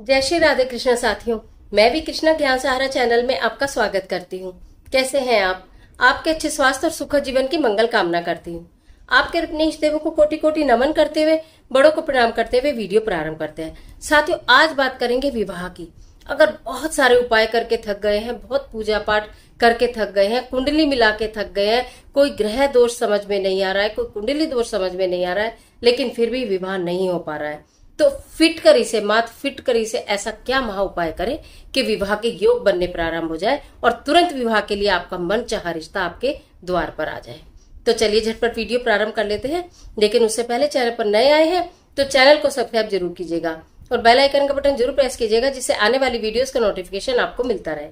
जय श्री राधे कृष्ण साथियों, मैं भी कृष्णा ज्ञान सहारा चैनल में आपका स्वागत करती हूँ। कैसे हैं आप? आपके अच्छे स्वास्थ्य और सुखद जीवन की मंगल कामना करती हूँ। आपके अपने इष्ट देवों को कोटि कोटि नमन करते हुए, बड़ों को प्रणाम करते हुए वीडियो प्रारंभ करते हैं। साथियों, आज बात करेंगे विवाह की। अगर बहुत सारे उपाय करके थक गए हैं, बहुत पूजा पाठ करके थक गए हैं, कुंडली मिला के थक गए हैं, कोई ग्रह दोष समझ में नहीं आ रहा है, कोई कुंडली दोष समझ में नहीं आ रहा है, लेकिन फिर भी विवाह नहीं हो पा रहा है। तो फिट करी से मात, फिट करी से ऐसा क्या महा उपाय करें कि विवाह के योग बनने प्रारंभ हो जाए और तुरंत विवाह के लिए आपका मन चाह रिश्ता आपके द्वार पर आ जाए। तो चलिए झटपट वीडियो प्रारंभ कर लेते हैं, लेकिन उससे पहले चैनल पर नए आए हैं तो चैनल को सब्सक्राइब ज़रूर कीजिएगा और बेल आइकन का बटन ज़रूर प्रेस कीजिएगा, जिससे आने वाली वीडियोस का नोटिफिकेशन आपको मिलता रहे।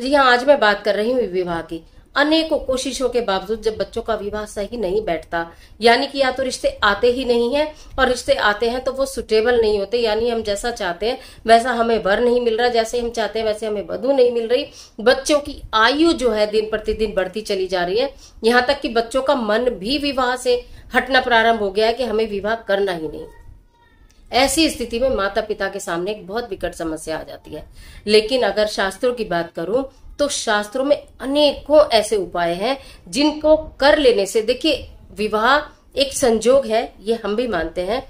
जी हाँ आज मैं बात कर रही हूँ विवाह की। अनेकों कोशिशों के बावजूद जब बच्चों का विवाह सही नहीं बैठता, यानी कि या तो रिश्ते आते ही नहीं है और रिश्ते आते हैं तो वो सुटेबल नहीं होते, यानी हम जैसा चाहते हैं, वैसा हमें वर नहीं मिल रहा, जैसे हम चाहते हैं वैसे हमें वधु नहीं मिल रही। बच्चों की आयु जो है दिन प्रतिदिन बढ़ती चली जा रही है। यहाँ तक कि बच्चों का मन भी विवाह से हटना प्रारंभ हो गया है कि हमें विवाह करना ही नहीं। ऐसी स्थिति में माता पिता के सामने एक बहुत विकट समस्या आ जाती है। लेकिन अगर शास्त्रों की बात करूँ तो शास्त्रों में अनेकों ऐसे उपाय हैं जिनको कर लेने से, देखिए, विवाह एक संजोग है, ये हम भी मानते हैं।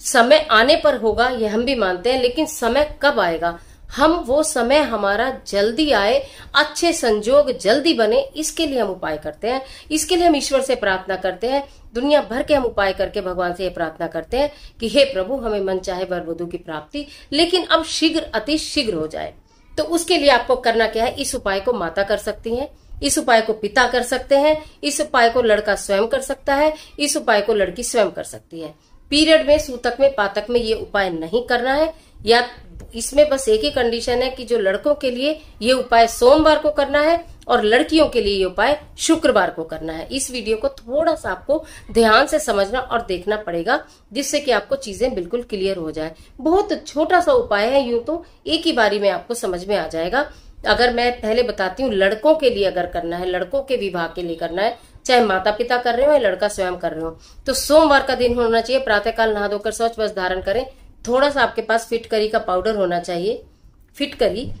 समय आने पर होगा, ये हम भी मानते हैं, लेकिन समय कब आएगा? हम वो समय हमारा जल्दी आए, अच्छे संजोग जल्दी बने, इसके लिए हम उपाय करते हैं। इसके लिए हम ईश्वर से प्रार्थना करते हैं। दुनिया भर के हम उपाय करके भगवान से ये प्रार्थना करते हैं कि, हे प्रभु, हमें मन चाहे वर की प्राप्ति, लेकिन अब शीघ्र, अति शीघ्र हो जाए। तो उसके लिए आपको करना क्या है? इस उपाय को माता कर सकती है, इस उपाय को पिता कर सकते हैं, इस उपाय को लड़का स्वयं कर सकता है, इस उपाय को लड़की स्वयं कर सकती है। पीरियड में, सूतक में, पातक में ये उपाय नहीं करना है। या इसमें बस एक ही कंडीशन है कि जो लड़कों के लिए ये उपाय सोमवार को करना है और लड़कियों के लिए ये उपाय शुक्रवार को करना है। इस वीडियो को थोड़ा सा आपको ध्यान से समझना और देखना पड़ेगा, जिससे कि आपको चीज़ें बिल्कुल क्लियर हो जाए। बहुत छोटा सा उपाय है यूँ तो एक ही बारी में आपको समझ में आ जाएगा। अगर मैं पहले बताती हूँ, लड़कों के लिए अगर करना है, लड़कों के विवाह के लिए करना है चाहे माता पिता कर रहे हो या लड़का स्वयं कर रहे हो। तो सोमवार का दिन होना चाहिए, प्रातःकाल नहा धोकर स्वच्छ बस धारण करें। थोड़ा सा आपके पास फिटकरी का पाउडर होना चाहिए। फिटकरी,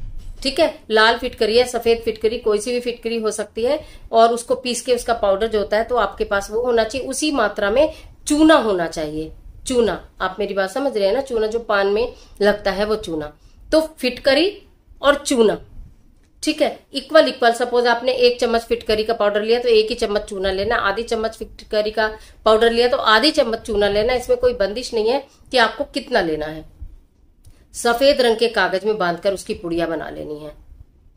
ठीक है? लाल फिटकरी या सफ़ेद फिटकरी, कोई सी भी फिटकरी हो सकती है, और उसको पीस के उसका पाउडर जो होता है तो आपके पास वो होना चाहिए। उसी मात्रा में चूना होना चाहिए। चूना, आप मेरी बात समझ रहे हैं ना? चूना जो पान में लगता है वो चूना। तो फिटकरी और चूना। ठीक है इक्वल इक्वल सपोज़ आपने एक चम्मच फिटकरी का पाउडर लिया तो एक ही चम्मच चूना लेना, आधी चम्मच फिटकरी का पाउडर लिया तो आधी चम्मच चूना लेना, इसमें कोई बंदिश नहीं है कि आपको कितना लेना है। सफ़ेद रंग के कागज़ में बांधकर उसकी पुड़िया बना लेनी है।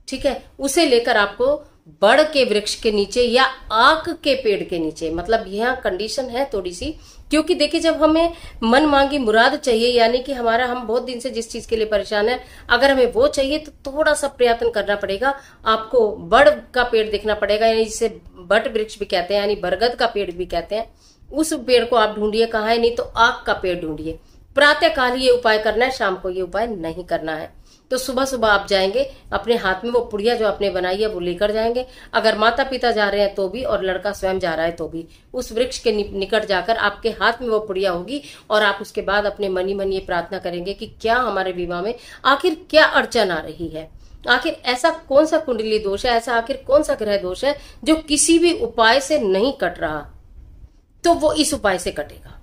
ठीक है, उसे लेकर आपको बड़ के वृक्ष के नीचे या आक के पेड़ के नीचे। मतलब यह कंडीशन है थोड़ी सी, क्योंकि देखिए जब हमें मन मांगी मुराद चाहिए, यानी कि हमारा हम बहुत दिन से जिस चीज़ के लिए परेशान है, अगर हमें वो चाहिए तो थोड़ा सा प्रयत्न करना पड़ेगा। आपको बड़ का पेड़ देखना पड़ेगा, यानी जिसे बट वृक्ष भी कहते हैं, यानी बरगद का पेड़ भी कहते हैं। उस पेड़ को आप ढूंढिए कहा है, नहीं तो आग का पेड़ ढूंढिए। प्रातः काल ये उपाय करना है, शाम को ये उपाय नहीं करना है। तो सुबह सुबह आप जाएँगे, अपने हाथ में वो पुड़िया जो आपने बनाई है, वो लेकर जाएँगे। अगर माता पिता जा रहे हैं तो भी और लड़का स्वयं जा रहा है तो भी। उस वृक्ष के निकट जाकर आपके हाथ में वो पुड़िया होगी और आप उसके बाद अपने मनी मन ये प्रार्थना करेंगे कि क्या हमारे विवाह में आखिर क्या अड़चन आ रही है? आखिर ऐसा कौन सा कुंडली दोष है? ऐसा आखिर कौन सा ग्रह दोष है जो किसी भी उपाय से नहीं कट रहा? तो वो इस उपाय से कटेगा।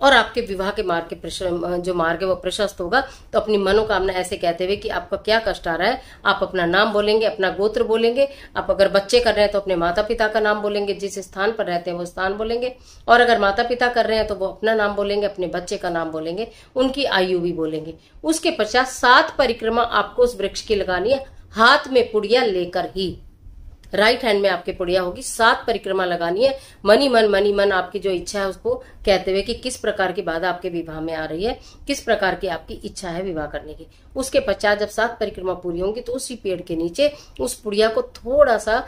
और आपके विवाह के मार्ग के जो मार्ग है वो प्रशस्त होगा। तो अपनी मनोकामना ऐसे कहते हुए कि आपका क्या कष्ट आ रहा है, आप अपना नाम बोलेंगे, अपना गोत्र बोलेंगे। आप अगर बच्चे कर रहे हैं तो अपने माता पिता का नाम बोलेंगे, जिस स्थान पर रहते हैं वो स्थान बोलेंगे। और अगर माता पिता कर रहे हैं तो वो अपना नाम बोलेंगे, अपने बच्चे का नाम बोलेंगे, उनकी आयु भी बोलेंगे। उसके पश्चात सात परिक्रमा आपको उस वृक्ष की लगानी है, हाथ में पुड़िया लेकर ही। राइट हैंड में आपके पुड़िया होगी। सात परिक्रमा लगानी है। मनी, मन मनी, मन आपकी जो इच्छा है उसको कहते हुए कि किस प्रकार की बाधा आपके विवाह में आ रही है, किस प्रकार की आपकी इच्छा है विवाह करने की। उसके पश्चात जब सात परिक्रमा पूरी होंगी तो उसी पेड़ के नीचे उस पुड़िया को थोड़ा सा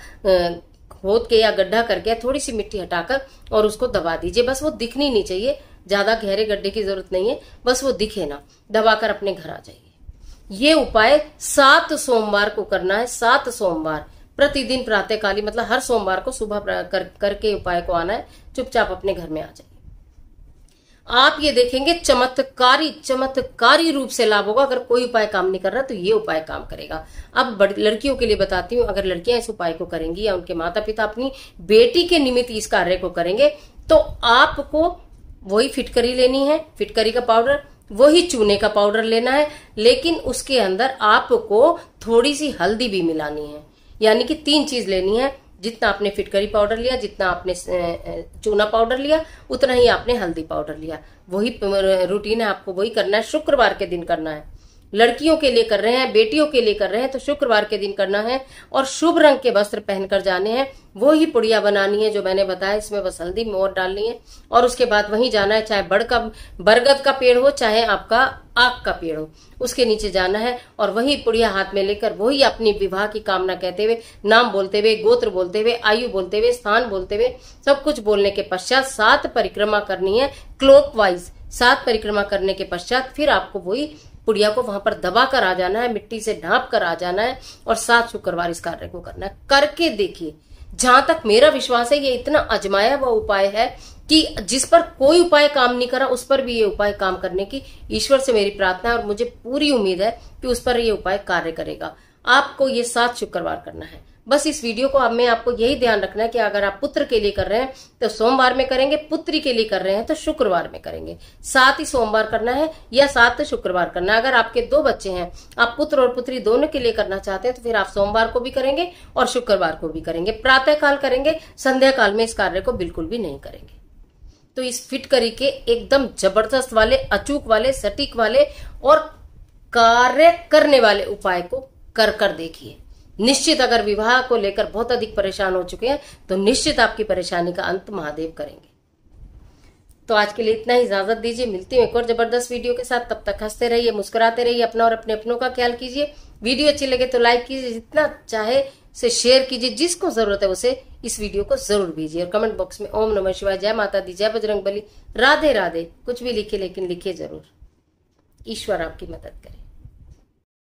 खोद के या गड्ढा करके थोड़ी सी मिट्टी हटाकर और उसको दबा दीजिए। बस वो दिखनी नहीं चाहिए। ज़्यादा गहरे गड्ढे की ज़रूरत नहीं है। बस वो दिखे ना। दबाकर अपने घर आ जाइए। ये उपाय सात सोमवार को करना है। सात सोमवार। प्रतिदिन प्रातःकाली मतलब हर सोमवार को सुबह कर, करके उपाय को आना है। चुपचाप अपने घर में आ जाइए। आप ये देखेंगे, चमत्कारी चमत्कारी रूप से लाभ होगा। अगर कोई उपाय काम नहीं कर रहा तो ये उपाय काम करेगा। अब लड़कियों के लिए बताती हूँ, अगर लड़कियाँ इस उपाय को करेंगी या उनके माता पिता अपनी बेटी के निमित्त इस कार्य को करेंगे तो आपको वही फिटकरी लेनी है, फिटकरी का पाउडर, वही चूने का पाउडर लेना है। लेकिन उसके अंदर आपको थोड़ी सी हल्दी भी मिलानी है। यानी कि तीन चीज़ लेनी है, जितना आपने फिटकरी पाउडर लिया, जितना आपने चूना पाउडर लिया, उतना ही आपने हल्दी पाउडर लिया। वही रूटीन है आपको, वही करना है, शुक्रवार के दिन करना है। लड़कियों के लिए कर रहे हैं, बेटियों के लिए कर रहे हैं तो शुक्रवार के दिन करना है और शुभ रंग के वस्त्र पहनकर जाने हैं। वो ही पुड़िया बनानी है जो मैंने बताया, इसमें बस हल्दी मोर डालनी है और उसके बाद वहीं जाना है, चाहे बड़ का, बरगद का पेड़ हो, चाहे आपका आग का पेड़ हो। उसके नीचे जाना है और वही पुड़िया हाथ में लेकर वही अपनी विवाह की कामना कहते हुए, नाम बोलते हुए, गोत्र बोलते हुए, आयु बोलते हुए, स्थान बोलते हुए, सब कुछ बोलने के पश्चात सात परिक्रमा करनी है क्लोक वाइज सात परिक्रमा करने के पश्चात फिर आपको वही पुड़िया को वहाँ पर दबा कर आ जाना है, मिट्टी से ढांप कर आ जाना है और सात शुक्रवार इस कार्य को करना है। करके देखिए, जहाँ तक मेरा विश्वास है, ये इतना अजमाया हुआ उपाय है कि जिस पर कोई उपाय काम नहीं करा, उस पर भी ये उपाय काम करने की ईश्वर से मेरी प्रार्थना है और मुझे पूरी उम्मीद है कि उस पर ये उपाय कार्य करेगा। आपको ये सात शुक्रवार करना है। बस इस वीडियो को अब मैं आपको यही ध्यान रखना है कि अगर आप पुत्र के लिए कर रहे हैं तो सोमवार में करेंगे, पुत्री के लिए कर रहे हैं तो शुक्रवार में करेंगे। सात ही सोमवार करना है या सात शुक्रवार करना है। अगर आपके दो बच्चे हैं, आप पुत्र और पुत्री दोनों के लिए करना चाहते हैं तो फिर आप सोमवार को भी करेंगे और शुक्रवार को भी करेंगे। प्रातः काल करेंगे संध्या काल में इस कार्य को बिल्कुल भी नहीं करेंगे। तो इस फिट करी के एकदम ज़बरदस्त वाले, अचूक वाले, सटीक वाले और कार्य करने वाले उपाय को कर कर देखिए। निश्चित अगर विवाह को लेकर बहुत अधिक परेशान हो चुके हैं तो निश्चित आपकी परेशानी का अंत महादेव करेंगे। तो आज के लिए इतना ही। इजाज़त दीजिए। मिलती हूँ एक और ज़बरदस्त वीडियो के साथ। तब तक हँसते रहिए, मुस्कुराते रहिए, अपना और अपने अपनों का ख्याल कीजिए। वीडियो अच्छी लगे तो लाइक कीजिए। जितना चाहे से शेयर कीजिए। जिसको ज़रूरत है उसे इस वीडियो को ज़रूर भेजिए। और कमेंट बॉक्स में ओम नमः शिवाय, जय माता दी, जय बजरंग बली राधे राधे। कुछ भी लिखे लेकिन लिखे ज़रूर। ईश्वर आपकी मदद करे।